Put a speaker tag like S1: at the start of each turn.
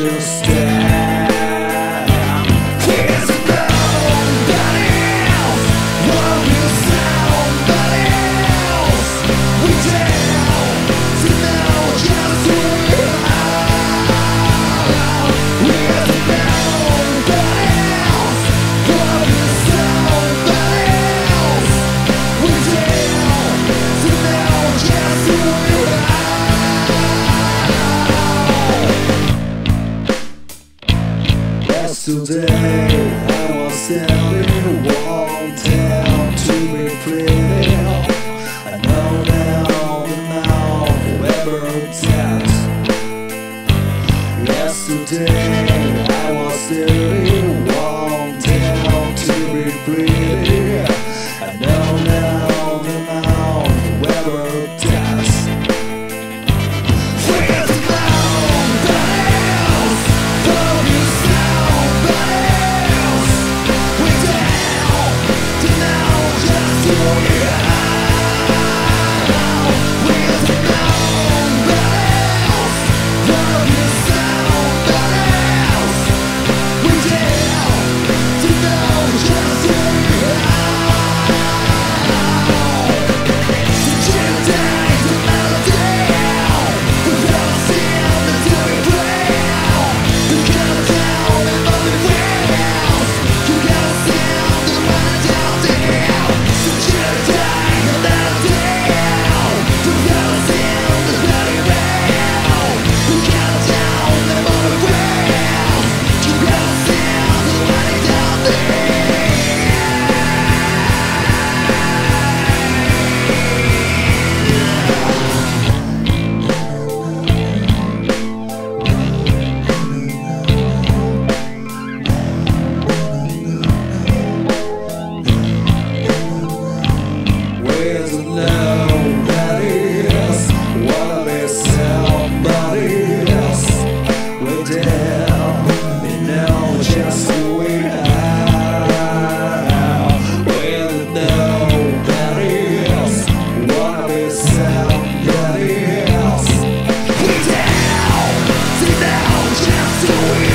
S1: just get Today I was there. do it.